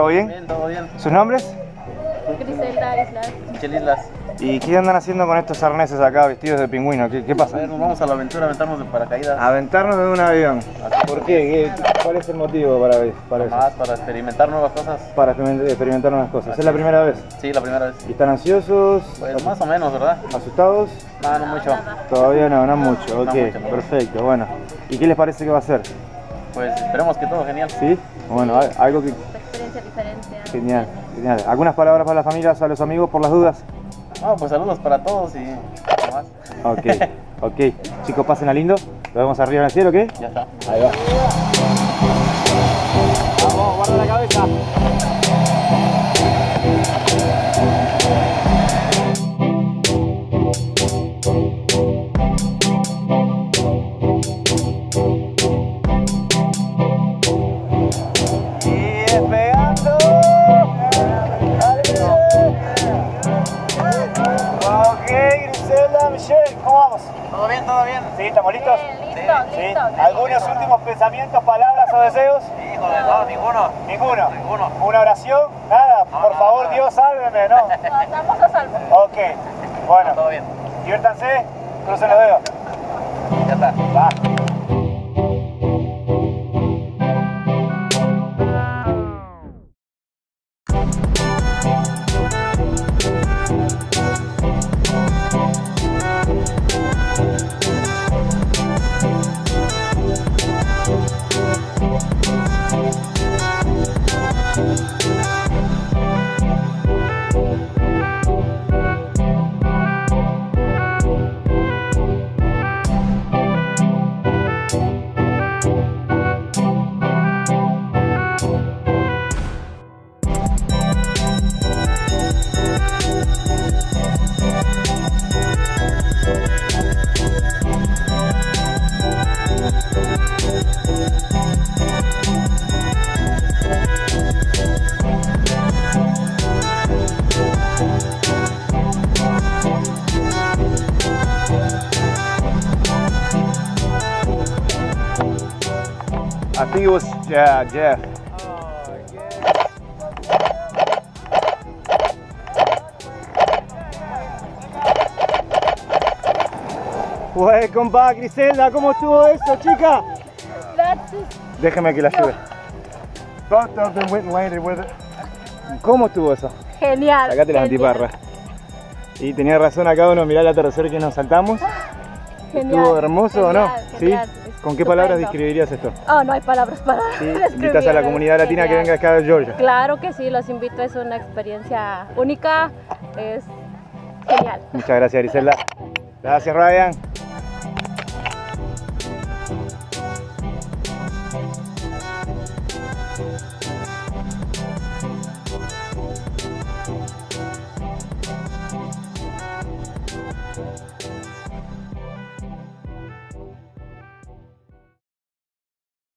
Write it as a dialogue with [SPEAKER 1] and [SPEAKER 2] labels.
[SPEAKER 1] ¿Todo bien?
[SPEAKER 2] Bien, todo bien.
[SPEAKER 1] ¿Sus nombres?
[SPEAKER 3] Griselda Islas.
[SPEAKER 2] Michel Islas.
[SPEAKER 1] ¿Y qué andan haciendo con estos arneses acá vestidos de pingüino? ¿Qué, qué
[SPEAKER 2] A
[SPEAKER 1] pasa?
[SPEAKER 2] ver, nos vamos a la aventura, aventarnos de paracaídas.
[SPEAKER 1] Aventarnos de un avión. ¿Por qué? ¿Qué- ¿Cuál es el motivo para, para eso?
[SPEAKER 2] Más para experimentar nuevas cosas.
[SPEAKER 1] Para experiment- experimentar unas cosas. ¿Es la primera vez?
[SPEAKER 2] Sí, la primera vez.
[SPEAKER 1] ¿Y están ansiosos?
[SPEAKER 2] Pues más o menos, ¿verdad?
[SPEAKER 1] ¿Asustados?
[SPEAKER 2] No, no mucho.
[SPEAKER 1] Todavía no, no mucho.
[SPEAKER 2] No
[SPEAKER 1] Ok,
[SPEAKER 2] mucho, no.
[SPEAKER 1] perfecto. Bueno, ¿y qué les parece que va a ser?
[SPEAKER 2] Pues esperemos que todo genial.
[SPEAKER 1] ¿Sí? Bueno, al- algo que... Genial, genial. ¿Algunas palabras para las familias, a los amigos, por las dudas?
[SPEAKER 2] No, pues saludos para todos y nada más.
[SPEAKER 1] Ok, ok. Chicos, pasen a lindo. Lo vemos arriba en el cielo, ¿qué?
[SPEAKER 2] Ya está.
[SPEAKER 1] Ahí va. Vamos, guarda la cabeza. Michelle, ¿cómo vamos?
[SPEAKER 2] Todo bien, todo bien.
[SPEAKER 1] ¿Sí? ¿Estamos listos?
[SPEAKER 3] Bien, listo,
[SPEAKER 1] ¿Sí?
[SPEAKER 3] listo.
[SPEAKER 1] ¿Algunos últimos pensamientos, palabras o deseos?
[SPEAKER 2] Híjole, no, ninguno.
[SPEAKER 1] Ninguno.
[SPEAKER 2] Ninguno.
[SPEAKER 1] ¿Una oración? Nada.
[SPEAKER 2] No,
[SPEAKER 1] Por
[SPEAKER 2] no,
[SPEAKER 1] favor. Dios, sálveme, ¿no?
[SPEAKER 3] No, Estamos a salvo.
[SPEAKER 1] ok. Bueno,
[SPEAKER 2] Todo bien.
[SPEAKER 1] diviértanse, crucen los dedos.
[SPEAKER 2] Ya está.
[SPEAKER 1] Va. I think it was uh, Jeff. Welcome back, Griselda. ¿Cómo estuvo eso, chica? Déjeme que la ayude.
[SPEAKER 4] Both of them went and landed with it.
[SPEAKER 1] ¿Cómo estuvo eso?
[SPEAKER 3] Genial.
[SPEAKER 1] Sacate la
[SPEAKER 3] genial,
[SPEAKER 1] antiparra. Y tenía razón acá uno, mirá la tercera que nos saltamos.
[SPEAKER 3] Genial.
[SPEAKER 1] ¿Estuvo hermoso o no?
[SPEAKER 3] genial,
[SPEAKER 1] ¿Sí? ¿Con qué palabras describirías esto?
[SPEAKER 3] Oh, no hay palabras para
[SPEAKER 1] Sí,
[SPEAKER 3] describir.
[SPEAKER 1] invitas a la comunidad latina que
[SPEAKER 3] Genial.
[SPEAKER 1] venga acá a Georgia.
[SPEAKER 3] Claro que sí, los invito, es una experiencia única, es genial.
[SPEAKER 1] Muchas gracias, Griselda. Gracias, Ryan.